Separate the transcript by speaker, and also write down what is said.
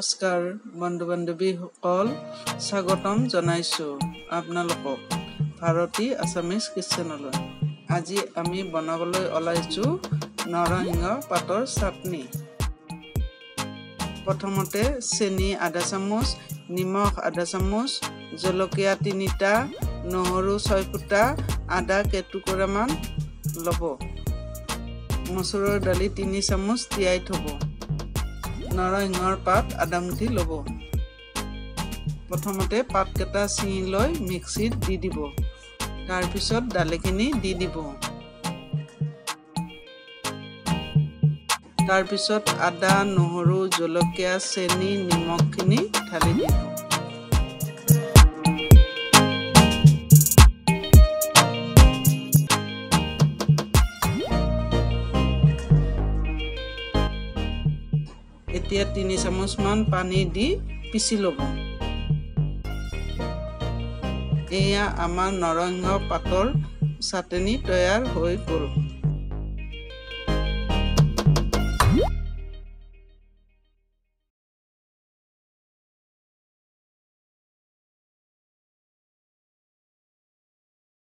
Speaker 1: নমস্কাৰ বন্ধু বান্ধৱীসকল স্বাগতম জনাইছোঁ আপোনালোকক ভাৰতী আছামিজ কিটচেনলৈ আজি আমি বনাবলৈ ওলাইছোঁ নৰসিংহ পাতৰ চাটনি। প্ৰথমতে চেনি আধা চামুচ নিমখ আধা চামুচ জলকীয়া তিনিটা নহৰু ছয় ফুটা আদা কেইটুকুৰামান ল'ব। মচুৰৰ দালি তিনি চামুচ তিয়াই থ'ব। নৰসিংহৰ পাত আদা মুঠি ল'ব। প্ৰথমতে পাতকেইটা ছিঙি লৈ মিক্সিত দি দিব। তাৰপিছত দালিখিনি দি দিব। তাৰপিছত আদা নহৰু জলকীয়া চেনি নিমখখিনি ঢালি দিব। এতিয়া তিনি চামুচমান পানী দি পিচি ল'ব। এয়া আমাৰ নৰসিংহ পাতৰ চাটনি তৈয়াৰ হৈ গ'ল।